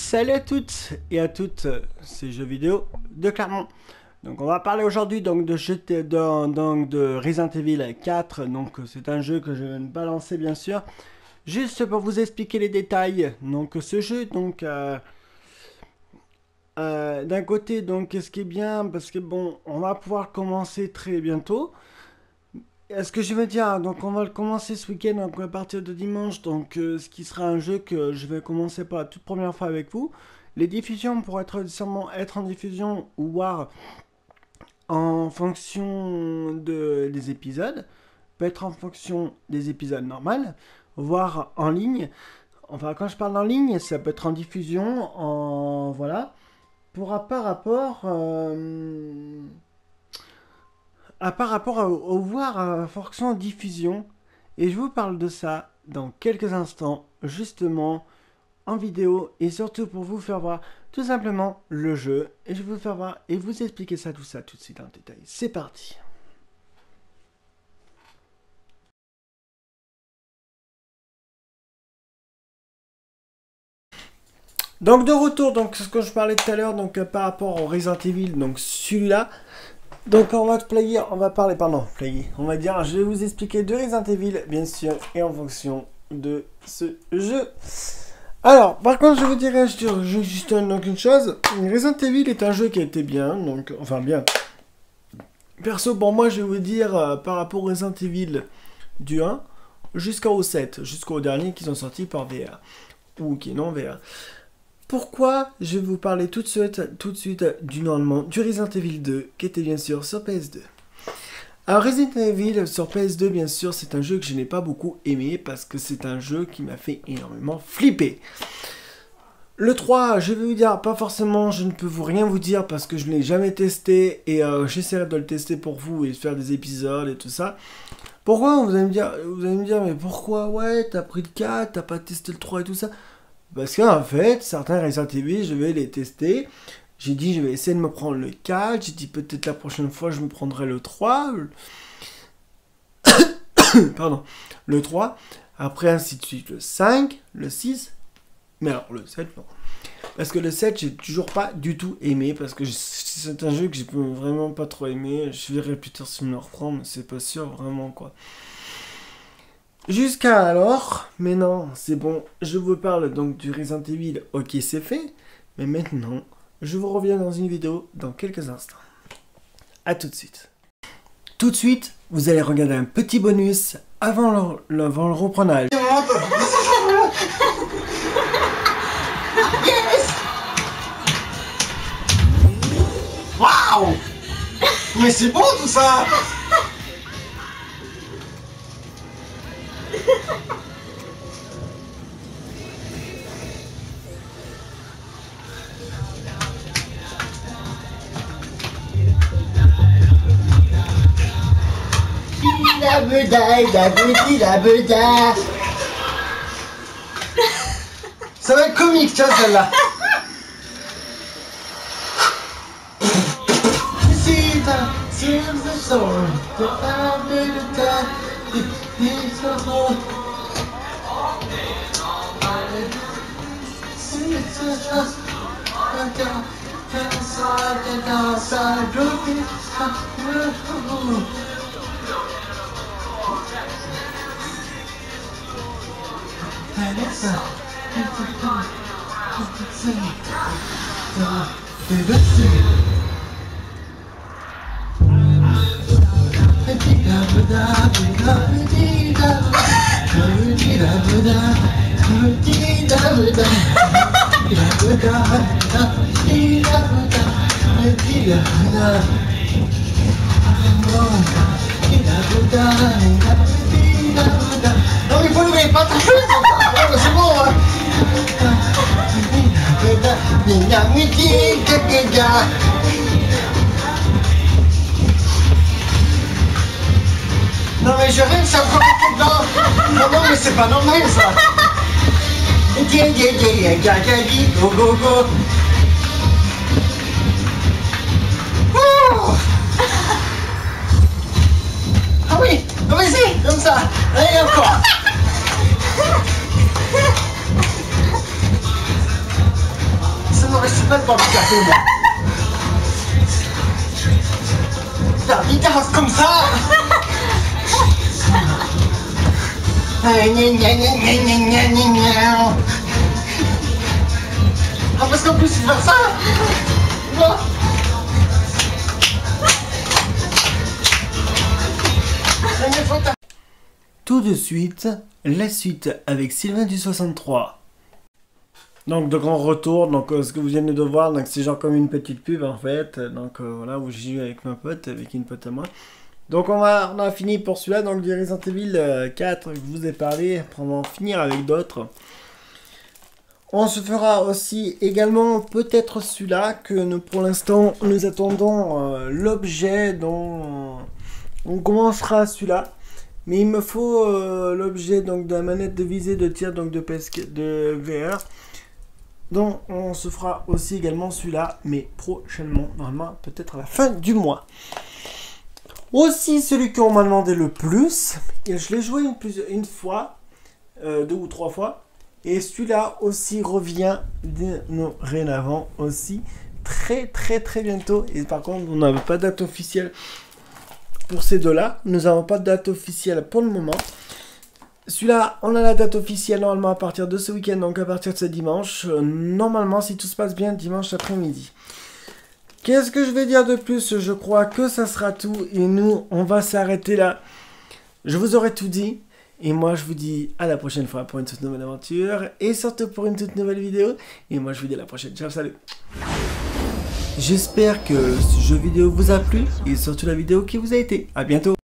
Salut à toutes et à toutes, c'est jeux vidéo de Clermont. Donc on va parler aujourd'hui donc de jeu de, donc de Resident Evil 4. Donc c'est un jeu que je de balancer bien sûr. Juste pour vous expliquer les détails. Donc ce jeu donc euh, euh, d'un côté donc ce qui est bien parce que bon on va pouvoir commencer très bientôt. Ce que je veux dire, donc on va le commencer ce week-end donc à partir de dimanche, donc euh, ce qui sera un jeu que je vais commencer pour la toute première fois avec vous. Les diffusions pourraient être être en diffusion ou voir en fonction de, des épisodes, peut être en fonction des épisodes normaux, voire en ligne. Enfin, quand je parle en ligne, ça peut être en diffusion, en voilà. Pour par rapport. Euh, à par rapport au, voir à fonction diffusion. Et je vous parle de ça dans quelques instants, justement en vidéo et surtout pour vous faire voir tout simplement le jeu. Et je vais vous faire voir et vous expliquer ça, tout ça tout de suite en détail. C'est parti. Donc de retour, donc ce que je parlais tout à l'heure, donc par rapport au Resident Evil, donc celui-là, donc on va player, on va parler, pardon, player, on va dire, je vais vous expliquer de Resident Evil, bien sûr, et en fonction de ce jeu. Alors, par contre, je vous dirais juste donc une chose, Resident Evil est un jeu qui a été bien, donc, enfin bien. Perso, pour moi, je vais vous dire, euh, par rapport au Resident Evil du 1, jusqu'au 7, jusqu'au dernier qui sont sortis par VR, ou qui est non VR. Pourquoi je vais vous parler tout de suite, tout de suite du normalement du Resident Evil 2 qui était bien sûr sur PS2. Alors Resident Evil sur PS2 bien sûr c'est un jeu que je n'ai pas beaucoup aimé parce que c'est un jeu qui m'a fait énormément flipper. Le 3, je vais vous dire, pas forcément, je ne peux vous rien vous dire parce que je ne l'ai jamais testé et euh, j'essaierai de le tester pour vous et de faire des épisodes et tout ça. Pourquoi vous allez me dire, vous allez me dire, mais pourquoi, ouais, t'as pris le 4, t'as pas testé le 3 et tout ça parce qu'en fait, certains Resident Evil, je vais les tester. J'ai dit, je vais essayer de me prendre le 4. J'ai dit, peut-être la prochaine fois, je me prendrai le 3. Pardon. Le 3. Après, ainsi de suite, le 5, le 6. Mais alors, le 7, non. Parce que le 7, j'ai toujours pas du tout aimé. Parce que c'est un jeu que j'ai vraiment pas trop aimé. Je verrai plus tard si je me le reprends, mais c'est pas sûr, vraiment, quoi. Jusqu'à alors, mais non, c'est bon, je vous parle donc du Resident Evil, ok c'est fait, mais maintenant, je vous reviens dans une vidéo dans quelques instants. A tout de suite. Tout de suite, vous allez regarder un petit bonus avant le, avant le reprenage. Waouh Mais c'est bon tout ça la bedaille, la bedaille, la bedaille. Ça va être comique, tiens, celle-là. Sur le sol, de la bedaille, des sorons. Non non mais je rêve, ça beaucoup dedans Non non mais c'est pas normal ça Go go go Ah oui, vas-y, comme ça Allez encore mais c'est pas le handicapé, moi. La comme ça Ah, parce qu'en plus, il fait ça Tout de suite, la suite avec Sylvain du 63. Donc de grands retours, donc euh, ce que vous venez de voir, donc c'est genre comme une petite pub en fait, donc euh, voilà où eu avec ma pote, avec une pote à moi. Donc on, va, on a fini pour celui-là, donc du Resident Evil euh, 4 que je vous ai parlé, on va en finir avec d'autres. On se fera aussi également peut-être celui-là que nous pour l'instant nous attendons euh, l'objet dont on commencera celui-là. Mais il me faut euh, l'objet donc de la manette de visée de tir donc de PSK de VR. Donc on se fera aussi également celui-là, mais prochainement, normalement peut-être à la fin du mois. Aussi celui qu'on m'a demandé le plus, je l'ai joué une fois, euh, deux ou trois fois, et celui-là aussi revient dorénavant aussi très très très bientôt. Et par contre on n'avait pas de date officielle pour ces deux-là. Nous n'avons pas de date officielle pour le moment. Celui-là, on a la date officielle normalement à partir de ce week-end, donc à partir de ce dimanche. Euh, normalement, si tout se passe bien, dimanche après-midi. Qu'est-ce que je vais dire de plus? Je crois que ça sera tout. Et nous, on va s'arrêter là. Je vous aurai tout dit. Et moi, je vous dis à la prochaine fois pour une toute nouvelle aventure. Et surtout pour une toute nouvelle vidéo. Et moi, je vous dis à la prochaine. Ciao, salut J'espère que ce jeu vidéo vous a plu. Et surtout la vidéo qui vous a été. À bientôt